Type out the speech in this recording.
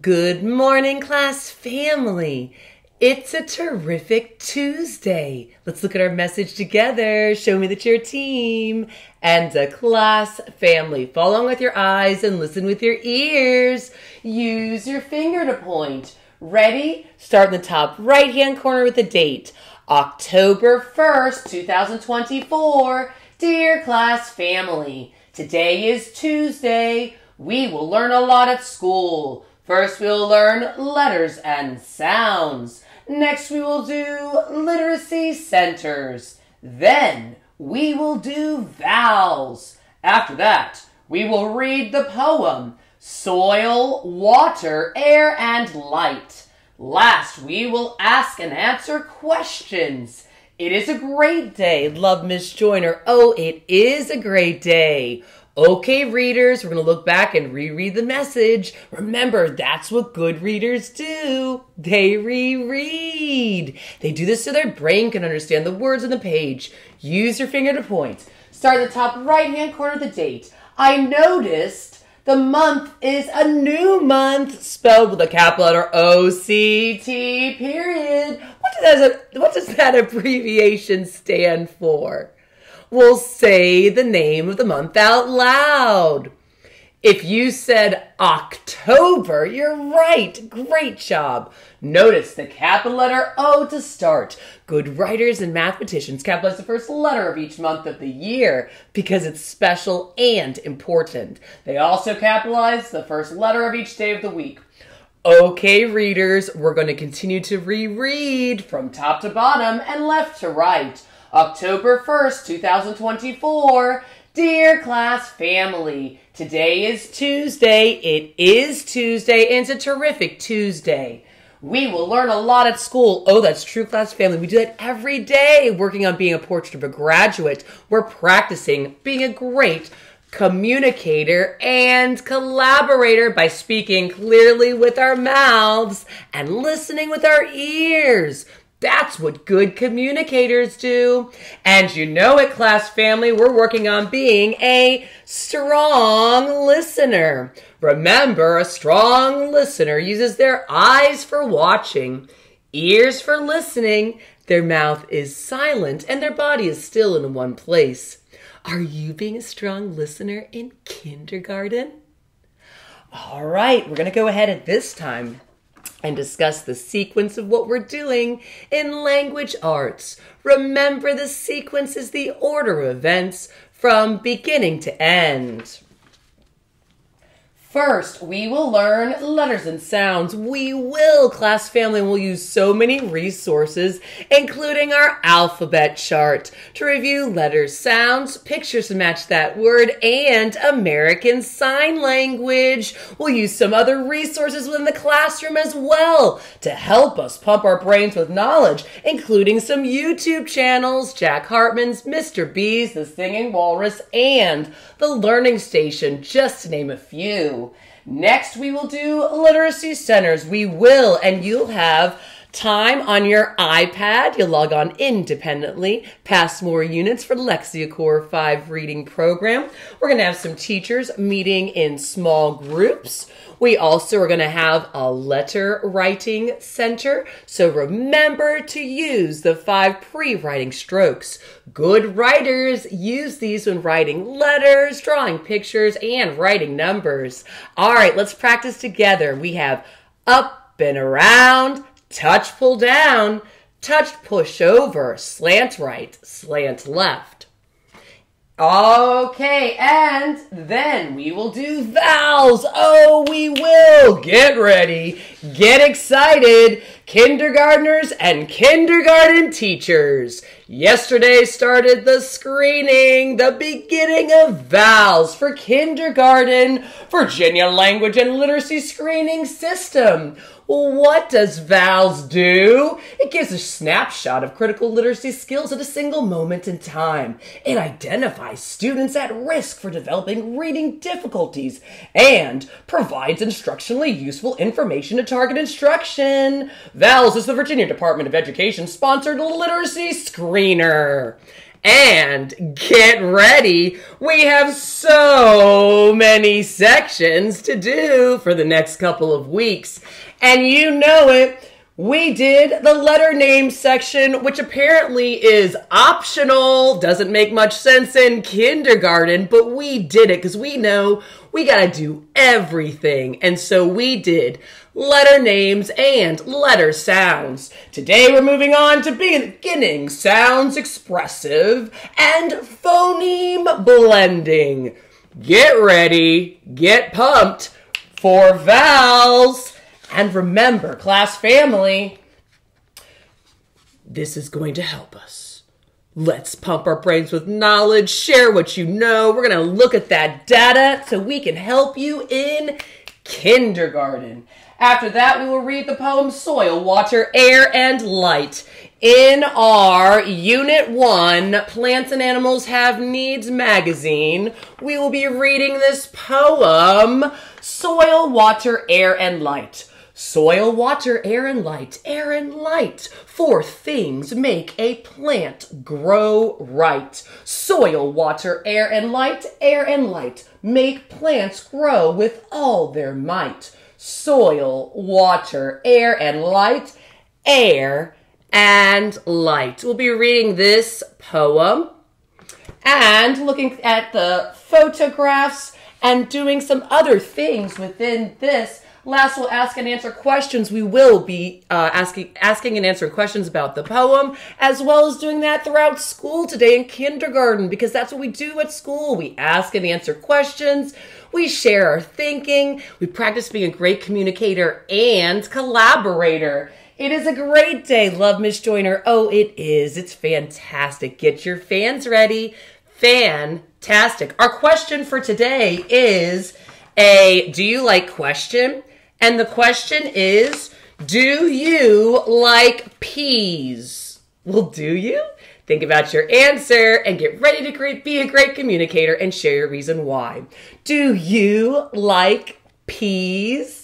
Good morning, class family. It's a terrific Tuesday. Let's look at our message together. Show me that you're a team and a class family. Follow along with your eyes and listen with your ears. Use your finger to point. Ready? Start in the top right hand corner with the date. October 1st, 2024. Dear class family, today is Tuesday. We will learn a lot at school. First, we'll learn letters and sounds. Next, we will do literacy centers. Then, we will do vowels. After that, we will read the poem Soil, Water, Air, and Light. Last, we will ask and answer questions. It is a great day. Love Miss Joyner. Oh, it is a great day. Okay, readers, we're going to look back and reread the message. Remember, that's what good readers do. They reread. They do this so their brain can understand the words on the page. Use your finger to point. Start at the top right hand corner of the date. I noticed the month is a new month spelled with a capital letter O C T period. What does, that, what does that abbreviation stand for? Will say the name of the month out loud. If you said October, you're right. Great job. Notice the capital letter O to start. Good writers and mathematicians capitalize the first letter of each month of the year because it's special and important. They also capitalize the first letter of each day of the week. Okay, readers, we're going to continue to reread from top to bottom and left to right. October 1st, 2024. Dear class family, today is Tuesday. It is Tuesday, and it's a terrific Tuesday. We will learn a lot at school. Oh, that's true, class family. We do that every day, working on being a portrait of a graduate. We're practicing being a great communicator and collaborator by speaking clearly with our mouths and listening with our ears. That's what good communicators do. And you know it, class family, we're working on being a strong listener. Remember, a strong listener uses their eyes for watching, ears for listening, their mouth is silent, and their body is still in one place. Are you being a strong listener in kindergarten? All right, we're going to go ahead at this time and discuss the sequence of what we're doing in language arts. Remember, the sequence is the order of events from beginning to end. First, we will learn letters and sounds. We will, class family, will use so many resources, including our alphabet chart to review letters, sounds, pictures to match that word, and American Sign Language. We'll use some other resources within the classroom as well to help us pump our brains with knowledge, including some YouTube channels, Jack Hartmann's, Mr. B's, The Singing Walrus, and The Learning Station, just to name a few. Next, we will do literacy centers. We will, and you'll have time on your iPad. You'll log on independently, pass more units for Lexia Core5 reading program. We're going to have some teachers meeting in small groups. We also are going to have a letter writing center. So remember to use the five pre-writing strokes. Good writers use these when writing letters, drawing pictures, and writing numbers. All right, let's practice together. We have up and around, touch pull down, touch push over, slant right, slant left. Okay, and then we will do vowels. Oh, we will. Get ready. Get excited. Kindergartners and kindergarten teachers. Yesterday started the screening, the beginning of vowels for kindergarten, Virginia Language and Literacy Screening System. What does VALLSS do? It gives a snapshot of critical literacy skills at a single moment in time. It identifies students at risk for developing reading difficulties and provides instructionally useful information to target instruction. VALLSS is the Virginia Department of Education sponsored literacy screener. And get ready, we have so many sections to do for the next couple of weeks. And you know it, we did the letter name section, which apparently is optional, doesn't make much sense in kindergarten, but we did it because we know we gotta do everything. And so we did letter names and letter sounds. Today we're moving on to beginning sounds expressive and phoneme blending. Get ready, get pumped for vowels. And remember, class family, this is going to help us. Let's pump our brains with knowledge, share what you know. We're going to look at that data so we can help you in kindergarten. After that, we will read the poem Soil, Water, Air, and Light. In our Unit 1, Plants and Animals Have Needs magazine, we will be reading this poem Soil, Water, Air, and Light. Soil, water, air, and light, air and light. Four things make a plant grow right. Soil, water, air, and light, air and light make plants grow with all their might soil, water, air, and light, air, and light. We'll be reading this poem and looking at the photographs and doing some other things within this. Last, we'll ask and answer questions. We will be uh, asking, asking and answering questions about the poem, as well as doing that throughout school today in kindergarten, because that's what we do at school. We ask and answer questions. We share our thinking. We practice being a great communicator and collaborator. It is a great day. Love Miss Joyner. Oh, it is. It's fantastic. Get your fans ready. Fantastic. Our question for today is a do you like question? And the question is, do you like peas? Well, do you? Think about your answer and get ready to be a great communicator and share your reason why. Do you like peas?